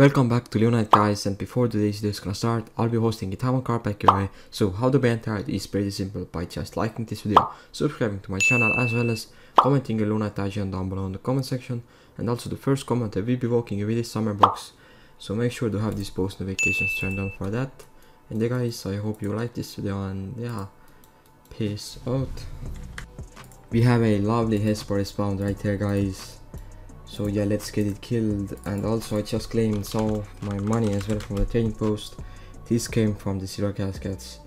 Welcome back to Lunite guys and before today's video is gonna start, I'll be hosting a Diamond Card Pack giveaway. So how to be entered is pretty simple by just liking this video, subscribing to my channel as well as commenting your Lunite IGN down below in the comment section and also the first comment I will be walking with this summer box. So make sure to have these post notifications turned on for that. And yeah guys, I hope you like this video and yeah, peace out. We have a lovely Hesper spawned right here guys. So yeah, let's get it killed. And also I just claimed some of my money as well from the trading post. This came from the zero caskets.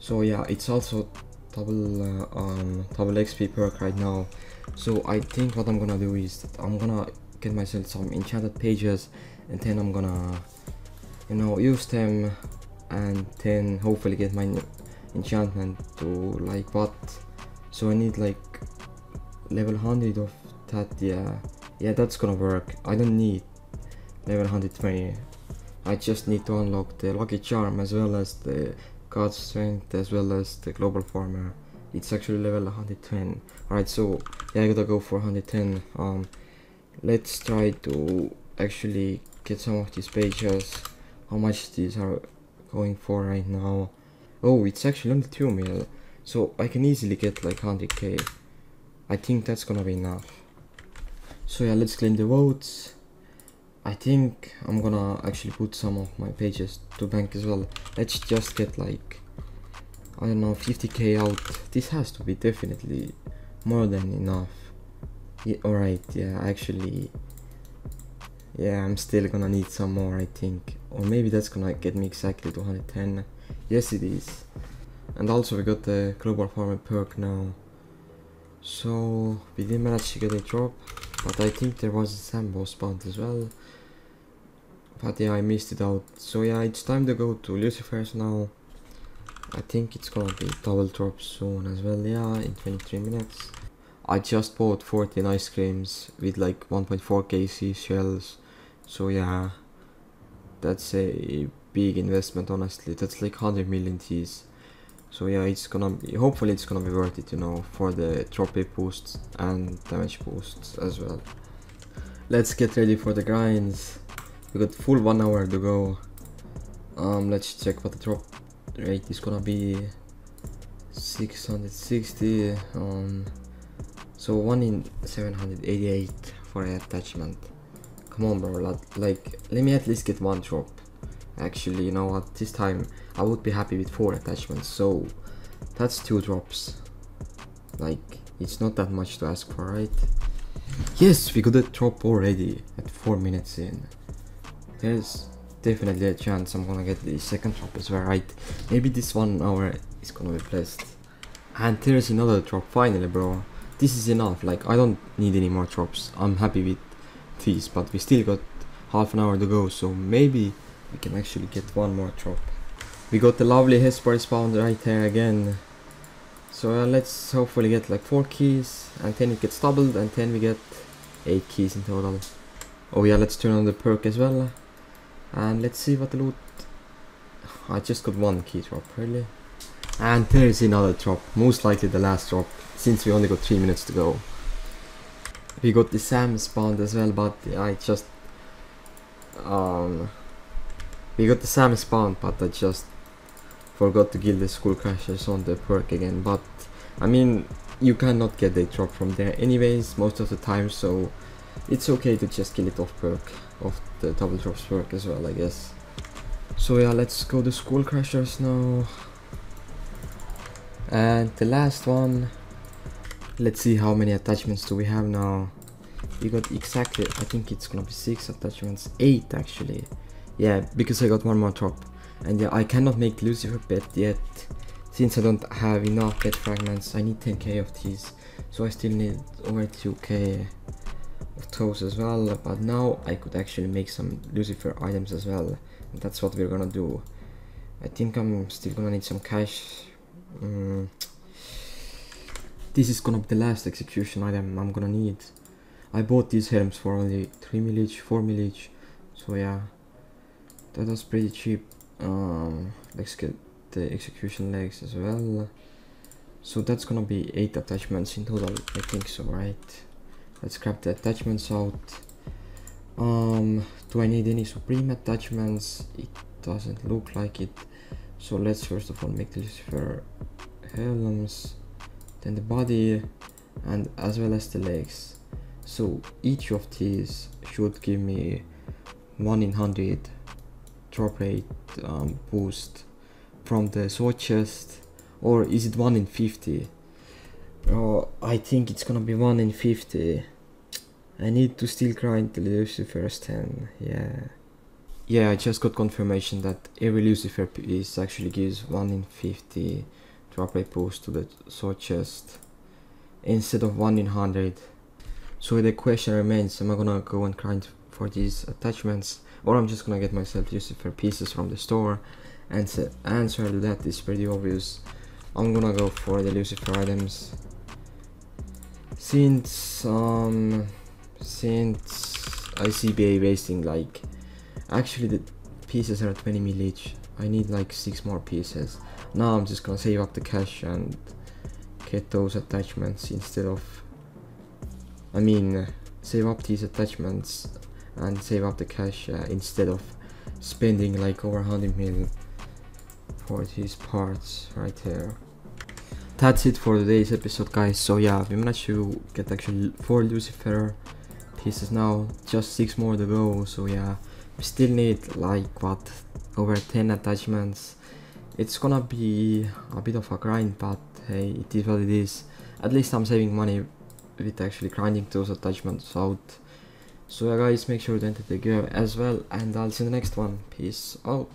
So yeah, it's also double uh, um double XP perk right now. So I think what I'm gonna do is I'm gonna get myself some enchanted pages and then I'm gonna you know use them and then hopefully get my enchantment to like what so I need like level 100 of that yeah yeah that's gonna work. I don't need level 120 I just need to unlock the lucky charm as well as the god strength as well as the global farmer it's actually level 110 alright so yeah I gotta go for 110 um let's try to actually get some of these pages. How much these are going for right now? Oh it's actually only 2 mil. So I can easily get like 100k I think that's gonna be enough so yeah let's claim the votes I think I'm gonna actually put some of my pages to bank as well. Let's just get like I don't know 50k out. This has to be definitely more than enough. Yeah, alright yeah actually yeah I'm still gonna need some more I think. Or maybe that's gonna get me exactly 210 yes it is. And also we got the global farmer perk now. So we didn't manage to get a drop but I think there was a Sambo spawned as well. But yeah I missed it out. So yeah it's time to go to Lucifer's now. I think it's gonna be double drop soon as well. Yeah in 23 minutes. I just bought 14 ice creams with like 1.4 kc shells. So yeah that's a big investment honestly. That's like 100 million T's so yeah it's gonna be hopefully it's gonna be worth it you know for the trophy boosts and damage boosts as well. Let's get ready for the grinds. We got full one hour to go. Um let's check what the drop rate is gonna be. 660 um so one in 788 for an attachment. Come on bro like let me at least get one drop actually you know what? This time I would be happy with four attachments so that's two drops. Like it's not that much to ask for right? Yes we got a drop already at four minutes in. There's definitely a chance I'm gonna get the second drop as well right? Maybe this one hour is gonna be blessed. And there's another drop finally bro. This is enough. Like I don't need any more drops. I'm happy with these but we still got half an hour to go so maybe we can actually get one more drop. We got the lovely Hesper spawn right here again. So uh, let's hopefully get like four keys and then it gets doubled and then we get eight keys in total. Oh yeah let's turn on the perk as well. And let's see what the loot. I just got one key drop really. And there's another drop most likely the last drop since we only got three minutes to go. We got the Sam spawned as well but I just um we got the same spawn, but I just forgot to kill the school crashers on the perk again. But I mean, you cannot get a drop from there anyways most of the time, so it's okay to just kill it off perk, of the double drops perk as well, I guess. So yeah, let's go to school crashers now. And the last one, let's see how many attachments do we have now. We got exactly, I think it's gonna be 6 attachments, 8 actually. Yeah, because I got one more drop. And yeah, I cannot make Lucifer bet yet. Since I don't have enough bet fragments, I need 10k of these. So I still need over 2k of those as well. But now I could actually make some Lucifer items as well. And that's what we're gonna do. I think I'm still gonna need some cash. Mm. This is gonna be the last execution item I'm gonna need. I bought these helms for only 3 mil each, 4 mil. So yeah that was pretty cheap. Um, let's get the execution legs as well. So that's gonna be eight attachments in total i think so right? Let's grab the attachments out. Um do i need any supreme attachments? It doesn't look like it. So let's first of all make the lucifer helms then the body and as well as the legs. So each of these should give me 1 in 100 drop rate um, boost from the sword chest or is it 1 in 50 oh i think it's gonna be 1 in 50 i need to still grind the lucifer's 10 yeah. Yeah i just got confirmation that every lucifer piece actually gives 1 in 50 drop rate boost to the sword chest instead of 1 in 100 so the question remains am i gonna go and grind for these attachments or i'm just gonna get myself lucifer pieces from the store and the answer to that is pretty obvious. I'm gonna go for the lucifer items. Since um since i see ba wasting like actually the pieces are 20 mil each. I need like six more pieces. Now i'm just gonna save up the cash and get those attachments instead of I mean save up these attachments and save up the cash uh, instead of spending like over 100 million for these parts right here. That's it for today's episode guys. So yeah we managed to get actually four lucifer pieces now. Just six more to go. So yeah we still need like what? Over 10 attachments. It's gonna be a bit of a grind but hey it is what it is. At least i'm saving money with actually grinding those attachments out so yeah guys make sure to enter the giveaway as well and i'll see you in the next one. Peace out